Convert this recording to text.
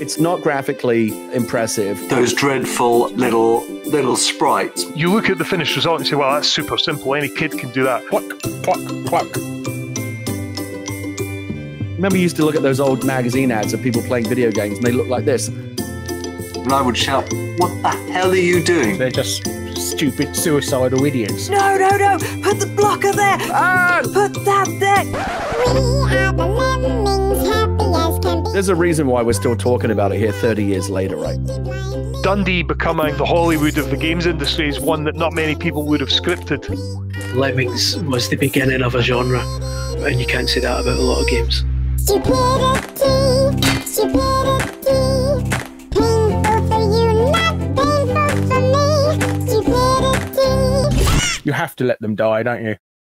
It's not graphically impressive. Those dreadful little little sprites. You look at the finished result and say, well, that's super simple. Any kid can do that. Pluck, pluck, pluck. Remember, you used to look at those old magazine ads of people playing video games, and they look like this. And I would shout, What the hell are you doing? They're just stupid, suicidal idiots. No, no, no! Put the blocker there! Ah! Put that there! There's a reason why we're still talking about it here 30 years later, right? Dundee becoming the Hollywood of the games industry is one that not many people would have scripted. Lemmings was the beginning of a genre, and you can't say that about a lot of games. Stupidity, stupidity. Painful for you, not painful for me. Stupidity. You have to let them die, don't you?